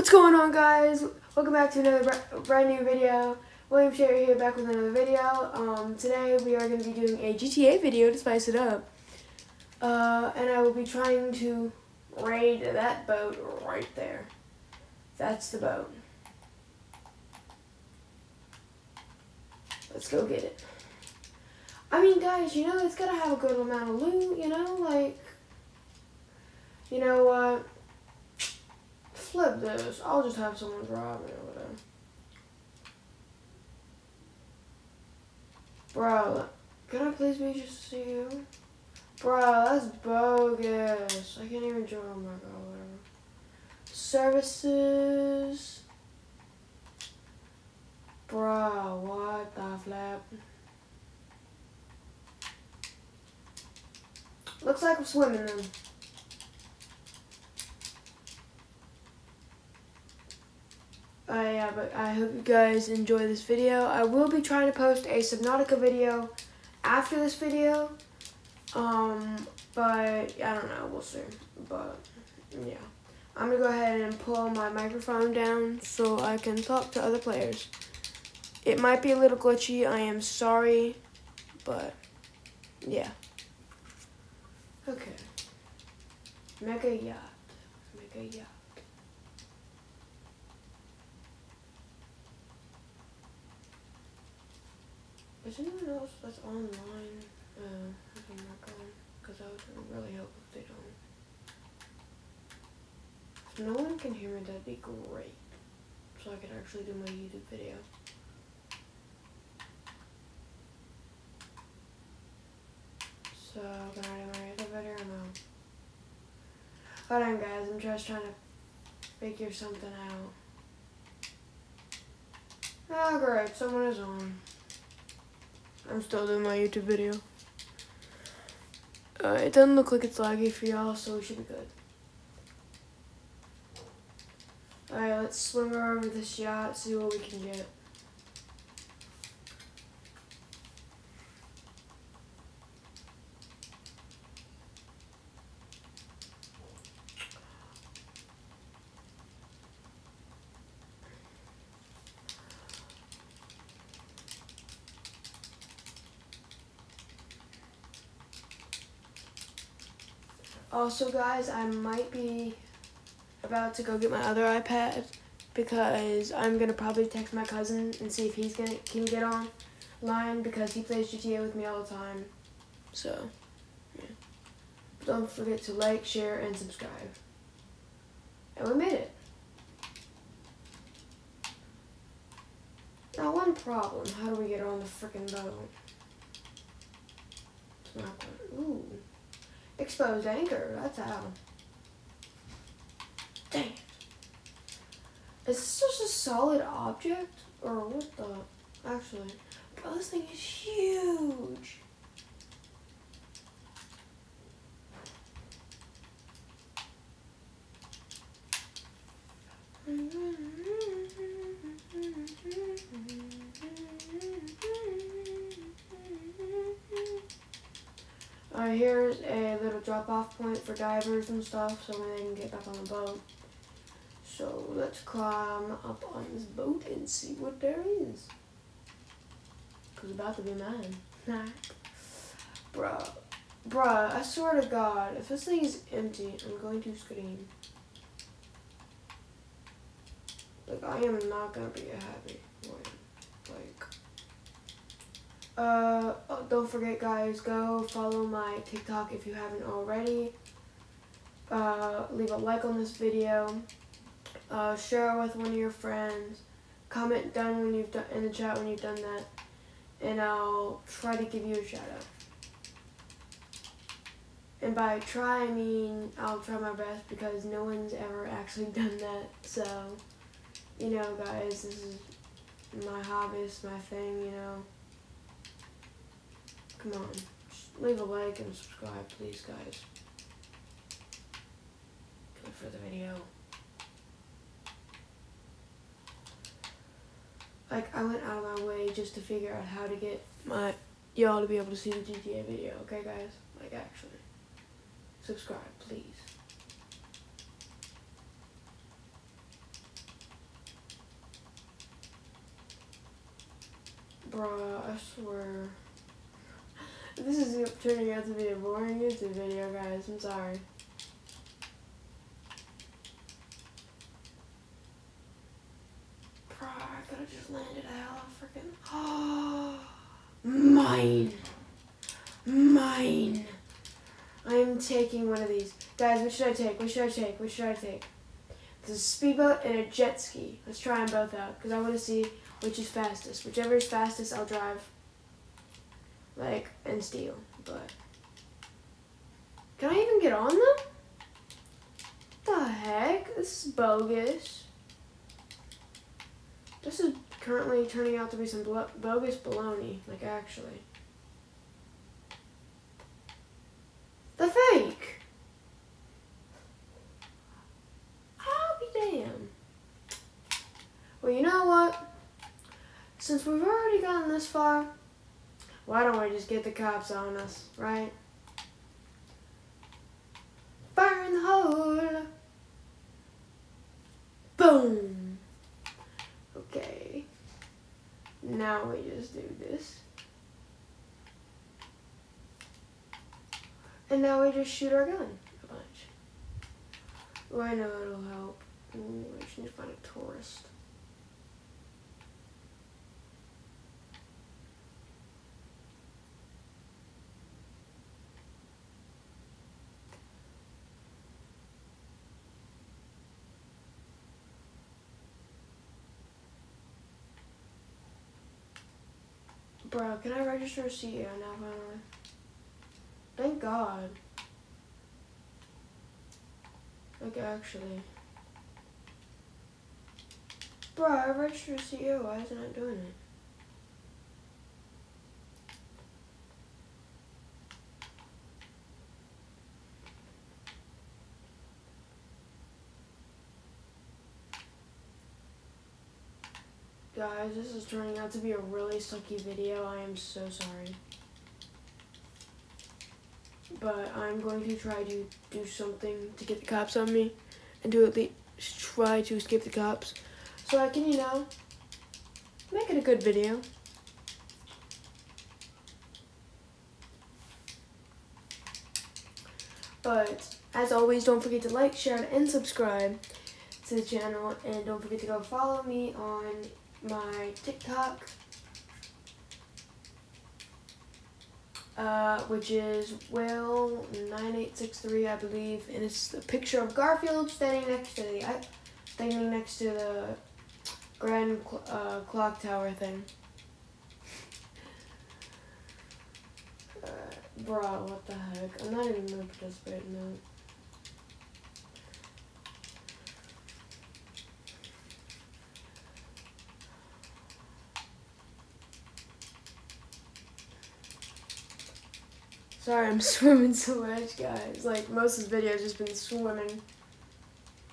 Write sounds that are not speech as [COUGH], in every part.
What's going on guys? Welcome back to another brand new video. William Sharer here back with another video. Um, today we are going to be doing a GTA video to spice it up. Uh, and I will be trying to raid that boat right there. That's the boat. Let's go get it. I mean guys, you know, it's got to have a good amount of loot, you know, like, you know what? Flip this. I'll just have someone drive me over there. Bro, can I please be just see you? Bro, that's bogus. I can't even join. Oh my god, whatever. Services. Bro, what the flip? Looks like I'm swimming then. Uh, yeah, but I hope you guys enjoy this video. I will be trying to post a Subnautica video after this video. Um, but I don't know, we'll see. But yeah, I'm gonna go ahead and pull my microphone down so I can talk to other players. It might be a little glitchy, I am sorry, but yeah. Okay. Mega yacht. Mega yacht. Is anyone else that's online uh? Because that would really help if they don't. If no one can hear me, that'd be great. So I could actually do my YouTube video. So, can I do my YouTube video or no? Hold on guys, I'm just trying to figure something out. Oh great, someone is on. I'm still doing my YouTube video. Uh, it doesn't look like it's laggy for y'all, so we should be good. Alright, let's swim over this yacht, see what we can get. Also, guys, I might be about to go get my other iPad because I'm gonna probably text my cousin and see if he's gonna can get on line because he plays GTA with me all the time. So, yeah. Don't forget to like, share, and subscribe. And we made it. Now, one problem. How do we get on the freaking boat? Ooh. Exposed anchor, that's how. Dang Is this just a solid object? Or what the? Actually, bro, this thing is huge. Uh, here's a uh, little drop-off point for divers and stuff, so when they can get back on the boat. So let's climb up on this boat and see what there is. Cause about to be mine. Nah. [LAUGHS] bruh. Bruh, I swear to God, if this thing is empty, I'm going to scream. Like, I am not gonna be happy. Like, uh, oh, don't forget, guys, go follow my TikTok if you haven't already. Uh, leave a like on this video. Uh, share it with one of your friends. Comment down when you've done in the chat when you've done that, and I'll try to give you a shout out. And by try, I mean I'll try my best because no one's ever actually [LAUGHS] done that. So, you know, guys, this is my hobby, it's my thing, you know. Come on. Just leave a like and subscribe, please, guys. Good for the video. Like, I went out of my way just to figure out how to get my y'all to be able to see the GTA video, okay, guys? Like, actually. Subscribe, please. Bruh, I swear. This is turning out to be a boring YouTube video, guys. I'm sorry. Bruh, I could have just landed out freaking. [GASPS] Mine! Mine! I'm taking one of these. Guys, what should I take? What should I take? What should I take? There's a speedboat and a jet ski. Let's try them both out because I want to see which is fastest. Whichever is fastest, I'll drive. Like, and steal. But, can I even get on them? The heck? This is bogus. This is currently turning out to be some bogus baloney. Like, actually. The fake! I'll be damned. Well, you know what? Since we've already gotten this far, why don't we just get the cops on us, right? Fire in the hole! Boom! Okay. Now we just do this. And now we just shoot our gun a bunch. Oh, I know it'll help. Ooh, need to find a tourist. Bro, can I register a CEO now finally? Thank God. Like actually. Bro, I registered a CEO, why isn't it doing it? Guys, this is turning out to be a really sucky video. I am so sorry. But I'm going to try to do something to get the cops on me and to at least try to escape the cops so I can, you know, make it a good video. But as always, don't forget to like, share, and subscribe to the channel. And don't forget to go follow me on my TikTok, uh, which is Will9863, I believe, and it's a picture of Garfield standing next to the standing next to the grand uh, clock tower thing. uh, bro, what the heck? I'm not even gonna participate in that. Sorry, I'm [LAUGHS] swimming so much, guys. Like, most of this video has just been swimming.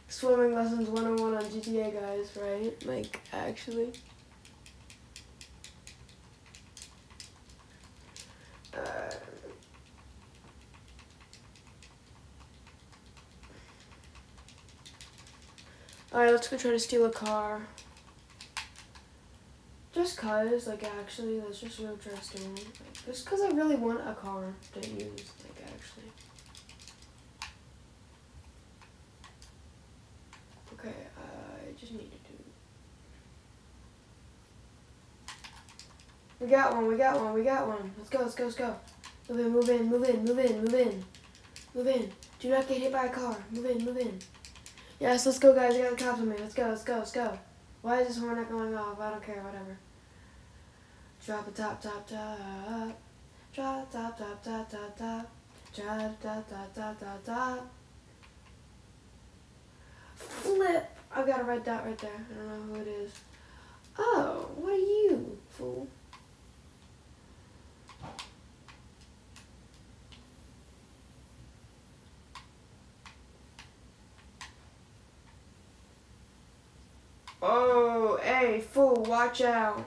Swimming lessons 101 on GTA, guys, right? Like, actually. Uh, Alright, let's go try to steal a car. Just cause, like actually, let's just try to. Like, just cause I really want a car to use, like actually. Okay, I just need to do. We got one, we got one, we got one. Let's go, let's go, let's go. Move in, move in, move in, move in, move in. Move in. Do not get hit by a car. Move in, move in. Yes, let's go guys, I got the cops on me. Let's go, let's go, let's go. Why is this horn not going off? I don't care, whatever. Drop a top, top, top. Drop top, top, top, top, top. Drop top, top, top, top, top. Flip! I've got a red dot right there. I don't know who it is. Oh, what are you, fool? Oh, hey, fool, watch out.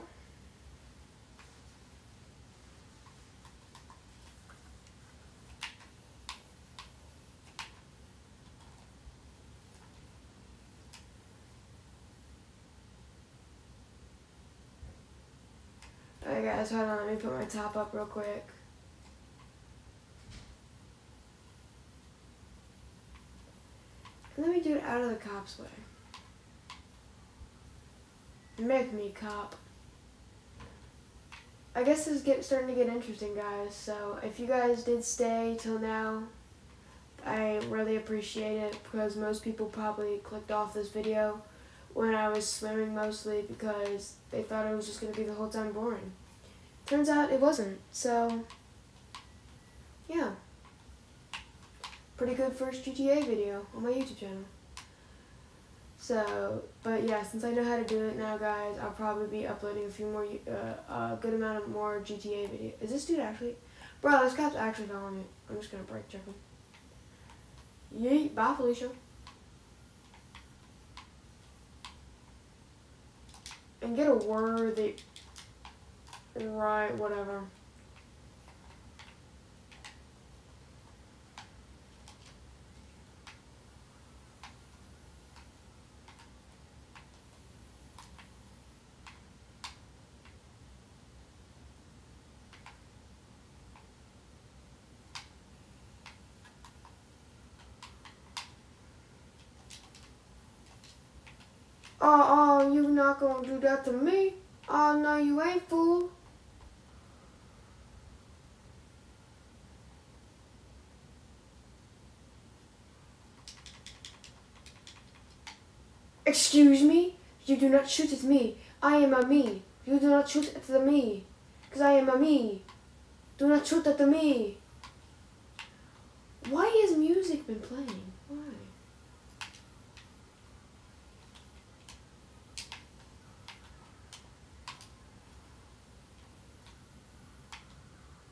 Alright hold on, let me put my top up real quick. Let me do it out of the cop's way. Make me cop. I guess this is get, starting to get interesting, guys. So if you guys did stay till now, I really appreciate it because most people probably clicked off this video when I was swimming mostly because they thought it was just going to be the whole time boring. Turns out it wasn't. So, yeah. Pretty good first GTA video on my YouTube channel. So, but yeah, since I know how to do it now, guys, I'll probably be uploading a few more, uh, a good amount of more GTA videos. Is this dude actually? Bro, this cop's actually following me. I'm just gonna break check him. Yeet, bye, Felicia. And get a worthy. Right, whatever. Oh, oh, you not gonna do that to me? Oh, no, you ain't, fool. Excuse me? You do not shoot at me. I am a me. You do not shoot at the me. Because I am a me. Do not shoot at the me. Why has music been playing? Why?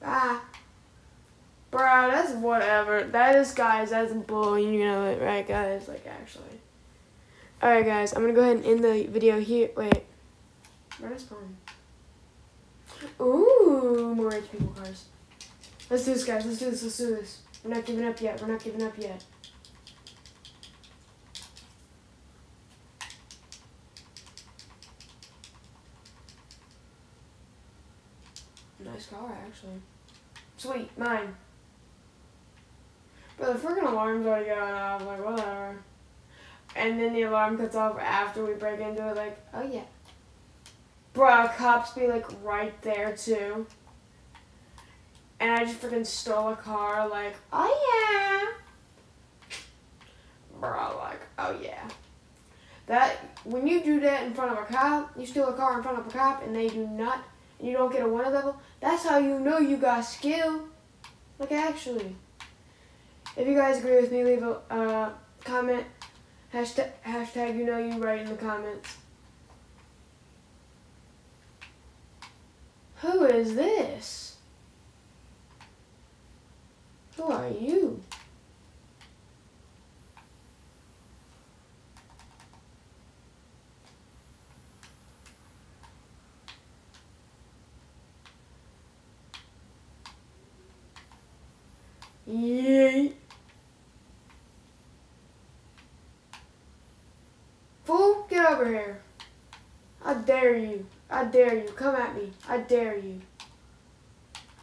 Ah. Bro, that's whatever. That is, guys, that's bull. You know it, right, guys? Like, actually. Alright, guys, I'm gonna go ahead and end the video here. Wait. Where is spawn? Ooh, more rich people cars. Let's do this, guys. Let's do this. Let's do this. We're not giving up yet. We're not giving up yet. Nice car, actually. Sweet, mine. But the freaking alarm's already going uh, off, like, whatever. And then the alarm cuts off after we break into it, like, oh yeah. Bruh, cops be, like, right there, too. And I just freaking stole a car, like, oh yeah. Bruh, like, oh yeah. That, when you do that in front of a cop, you steal a car in front of a cop, and they do not and you don't get a one level, that's how you know you got skill. Like actually. If you guys agree with me, leave a uh, comment. Hashtag, hashtag you know you right in the comments. Who is this? Who are you? Yeet. Fool, get over here. I dare you. I dare you. Come at me. I dare you.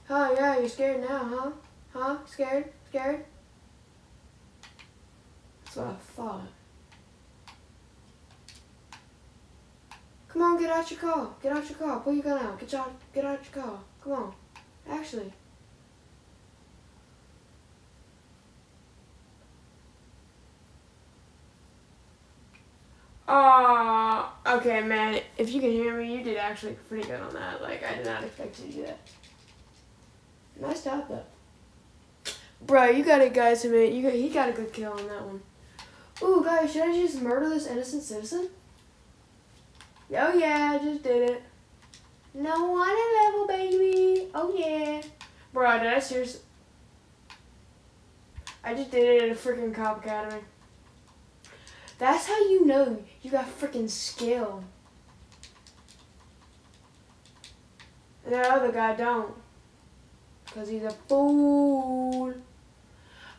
Oh, yeah, you're scared now, huh? Huh? Scared? Scared? That's what I thought. Come on, get out your car. Get out your car. Pull your gun out. Get out, get out your car. Come on. Actually. Oh, okay, man. If you can hear me, you did actually pretty good on that. Like, I did not expect you to do that. Nice job, though. Bro, you got it, guys. I mean, you got, he got a good kill on that one. Ooh, guys, should I just murder this innocent citizen? Oh, yeah, I just did it. No wanted level, baby. Oh, yeah. Bro, did I seriously... I just did it at a freaking cop academy. That's how you know you got freaking skill. And that other guy don't. Because he's a fool.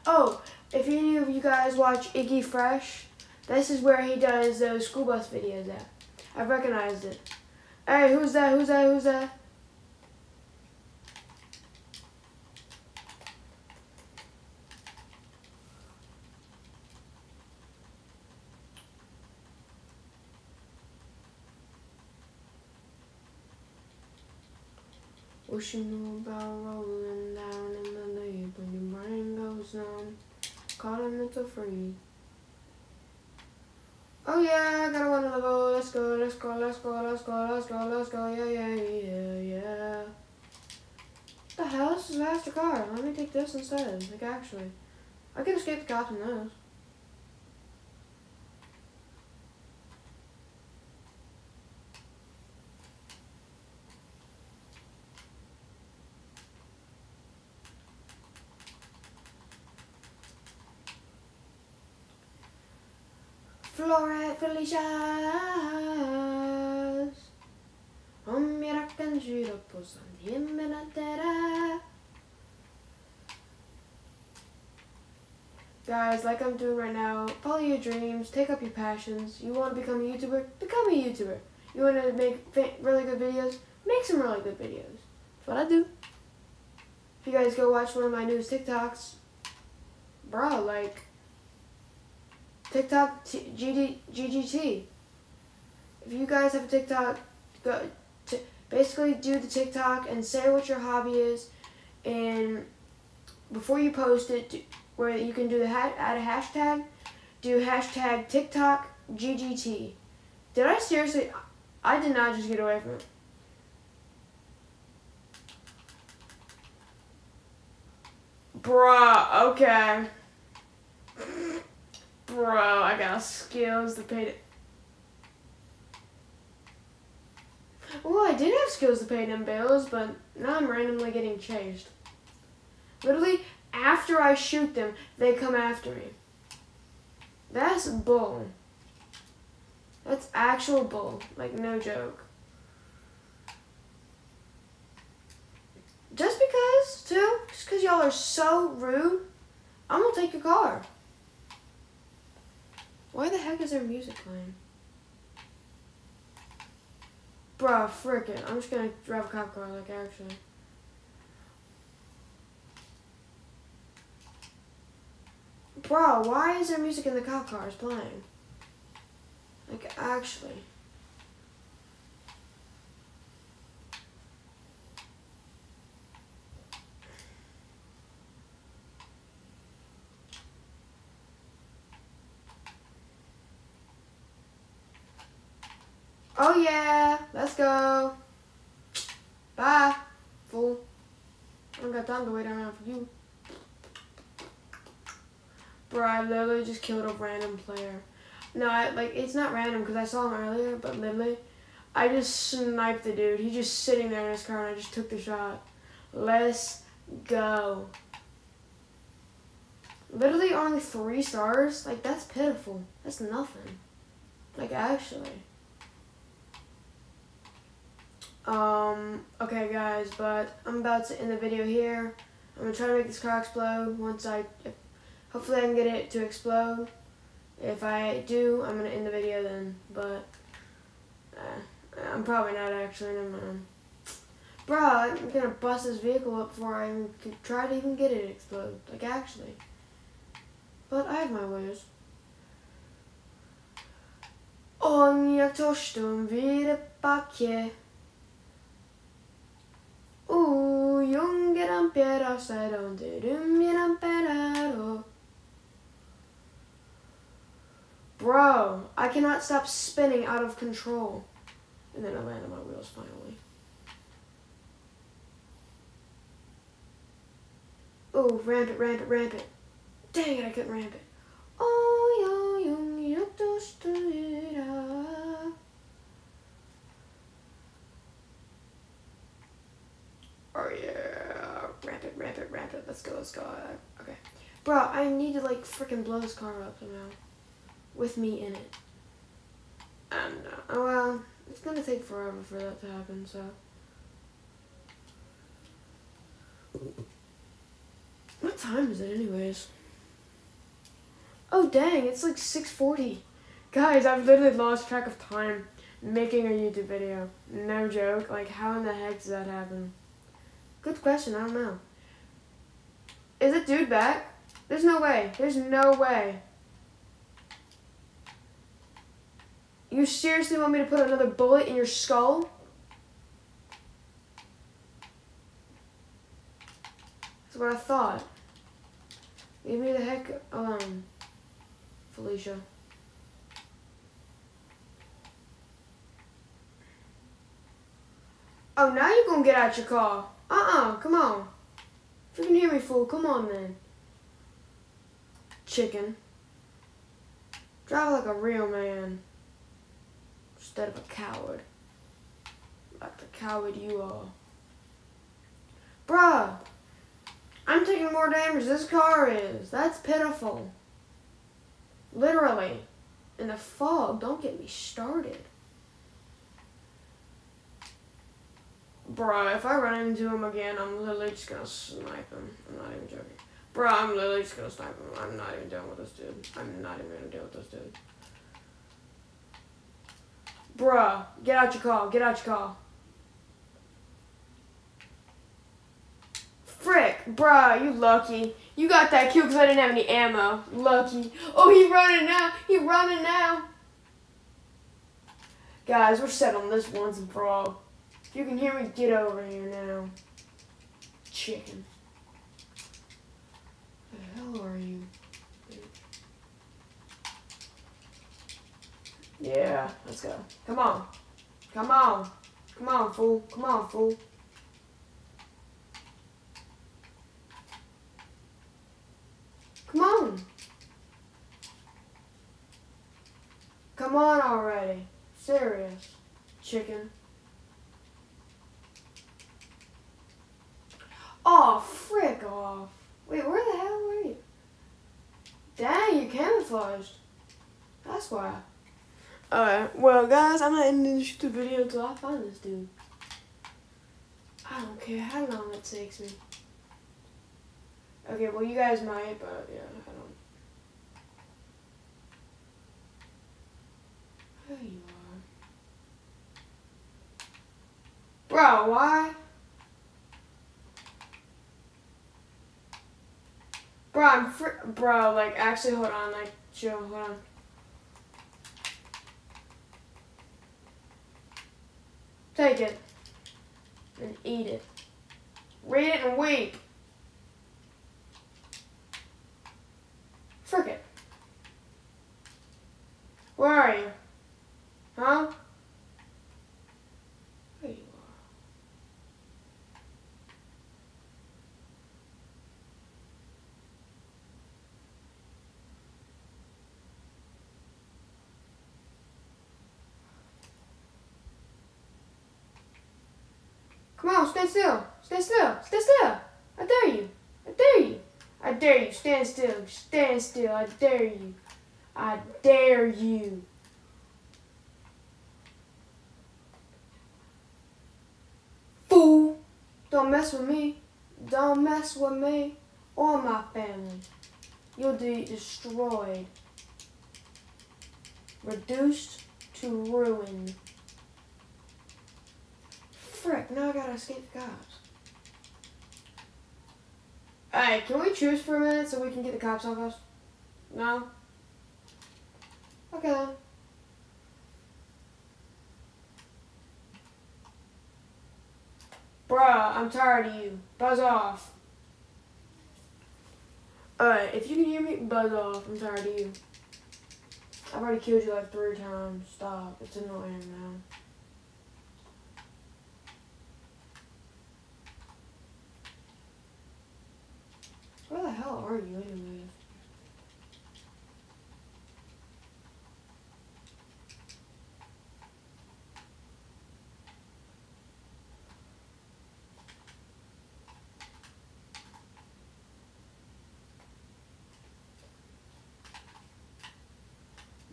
Oh, if any of you guys watch Iggy Fresh, this is where he does those school bus videos at. I've recognized it. Hey, who's that? Who's that? Who's that? What you about rolling down in the deep when your brain goes numb? Caught a mental freeze. Oh yeah, I win another goal. Let's go, let's go, let's go, let's go, let's go, let's go. Yeah, yeah, yeah, yeah. The hell? This is a faster car. Let me take this instead. Like actually, I can escape the cops in this. Flora Felicias Om kyr upp på sandhimlen Guys, like I'm doing right now, follow your dreams, take up your passions. You want to become a YouTuber? Become a YouTuber. You want to make really good videos? Make some really good videos. That's what I do. If you guys go watch one of my newest TikToks, bro, like, TikTok T- GD, GGT. If you guys have a TikTok, go t- basically do the TikTok and say what your hobby is, and before you post it, where you can do the ha- add a hashtag, do hashtag TikTok GGT. Did I seriously? I did not just get away from it. Bruh, okay. Bro, I got skills to pay. To... Well, I did have skills to pay them bills, but now I'm randomly getting chased. Literally, after I shoot them, they come after me. That's bull. That's actual bull. Like, no joke. Just because, too, just because y'all are so rude, I'm gonna take your car. Why the heck is there music playing? Bruh, frickin'. I'm just gonna drive a cop car, like, actually. Bro, why is there music in the cop cars playing? Like, actually. Oh yeah, let's go. Bye, fool. I don't got time to wait around for you. Bro, I literally just killed a random player. No, I, like, it's not random because I saw him earlier, but literally, I just sniped the dude. He's just sitting there in his car and I just took the shot. Let's go. Literally only three stars? Like, that's pitiful. That's nothing. Like, actually. Um, okay guys, but I'm about to end the video here. I'm gonna try to make this car explode once I, if, hopefully I can get it to explode. If I do, I'm gonna end the video then, but, uh, I'm probably not actually, mind. Bro, I'm gonna bust this vehicle up before I even try to even get it explode, like actually. But I have my ways. Om jag törstar vid ett backe Ooh, younger ampere outside on the room, amperaro. Bro, I cannot stop spinning out of control. And then I land on my wheels finally. Oh, ramp it, ramp it, ramp it. Dang it, I couldn't ramp it. Oh, yo, yo, yo, Oh yeah, ramp it, ramp it, ramp it. Let's go, let's go. Okay, bro, I need to like freaking blow this car up somehow, with me in it. And uh, oh well, it's gonna take forever for that to happen. So. What time is it, anyways? Oh dang, it's like 6:40. Guys, I've literally lost track of time making a YouTube video. No joke. Like, how in the heck does that happen? Good question. I don't know. Is it dude back? There's no way. There's no way. You seriously want me to put another bullet in your skull? That's what I thought. Leave me the heck alone, Felicia. Oh, now you're gonna get out your car. Uh-uh, come on. You can hear me, fool, come on man. Chicken. Drive like a real man. Instead of a coward. Like the coward you are. Bruh. I'm taking more damage this car is. That's pitiful. Literally. In the fog, don't get me started. Bruh, if I run into him again, I'm literally just gonna snipe him. I'm not even joking. Bruh, I'm literally just gonna snipe him. I'm not even dealing with this dude. I'm not even gonna deal with this dude. Bruh, get out your car. Get out your car. Frick, bruh, you lucky. You got that kill because I didn't have any ammo. Lucky. Oh, he running now. He running now. Guys, we're set on this once and for all. You can hear me, get over here now. Chicken. The hell are you? Yeah, let's go. Come on. Come on. Come on, fool. Come on, fool. Come on. Come on already. Serious. Chicken. Oh, frick off. Wait, where the hell were you? Dang, you camouflaged. That's why. Alright, well guys, I'm not ending this YouTube video until I find this dude. I don't care how long it takes me. Okay, well you guys might, but yeah, I don't. There you are. Bro, why? Bro, I'm fr- bro, like, actually, hold on, like, Joe, hold on. Take it. And eat it. Read it and weep. Frick it. Where are you? Huh? There you are. Come on, stand still. Stand still. Stand still. I dare you. I dare you. I dare you. Stand still. Stand still. I dare you. I dare you. Fool. Don't mess with me. Don't mess with me or my family. You'll be destroyed. Reduced to ruin. Now I gotta escape the cops. Alright, can we choose for a minute so we can get the cops off us? No? Okay then. Bruh, I'm tired of you. Buzz off. Alright, if you can hear me, buzz off. I'm tired of you. I've already killed you like three times. Stop. It's annoying now. Hell are you anyways?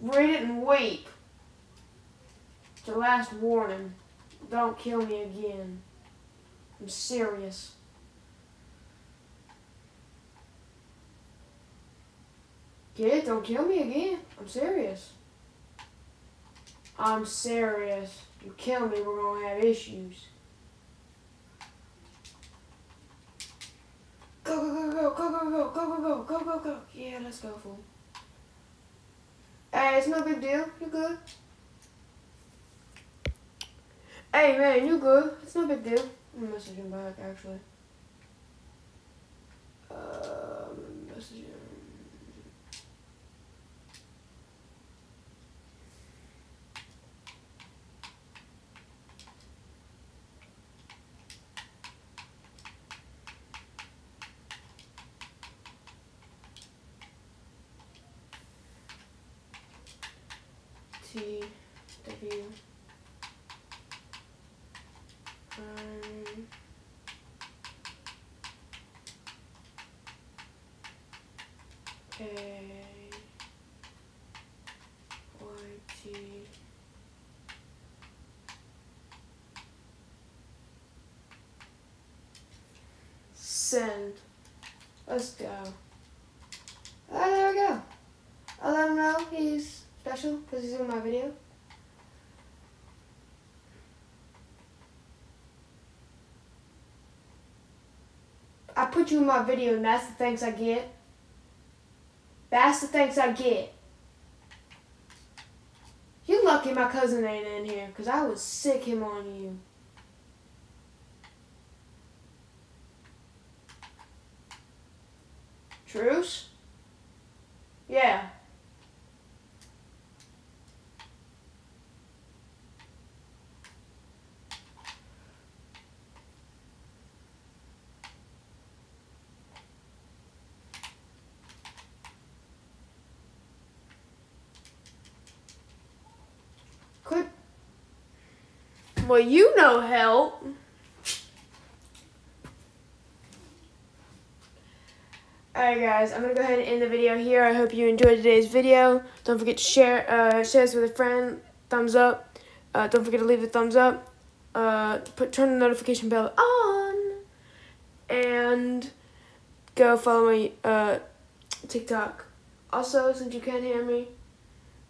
Read it and weep. It's your last warning. Don't kill me again. I'm serious. It? Don't kill me again. I'm serious. I'm serious. You kill me, we're gonna have issues. Go, go, go, go, go, go, go, go, go, go, go, go, go. Yeah, let's go, fool. Hey, it's no big deal. You good? Hey, man, you good? It's no big deal. I'm him back, actually. T W um, A Y T Send. Let's go. Ah, there we go. I'll let him know he's special because he's in my video. I put you in my video and that's the thanks I get. That's the thanks I get. You lucky my cousin ain't in here because I would sick him on you. Truce? Yeah. Could. Well, you know help. Alright guys, I'm going to go ahead and end the video here. I hope you enjoyed today's video. Don't forget to share uh, share this with a friend. Thumbs up. Uh, don't forget to leave a thumbs up. Uh, put Turn the notification bell on. And go follow my uh, TikTok. Also, since you can't hear me,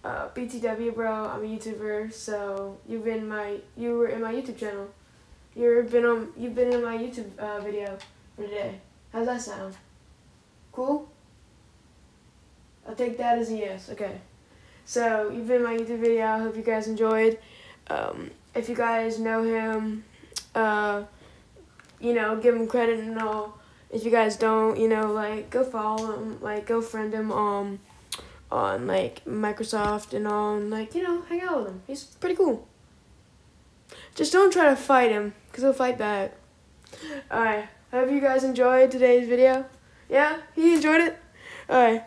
uh, BTW bro, I'm a YouTuber, so you've been my you were in my YouTube channel. You've been on you've been in my YouTube uh, video for today. How's that sound? Cool? I'll take that as a yes. Okay. So, you've been in my YouTube video. I hope you guys enjoyed. Um, if you guys know him, uh, you know, give him credit and all. If you guys don't, you know, like, go follow him. Like, go friend him on, on like, Microsoft and on, like, you know, hang out with him. He's pretty cool. Just don't try to fight him, because he'll fight back. Alright. Hope you guys enjoyed today's video. Yeah, he enjoyed it. All right.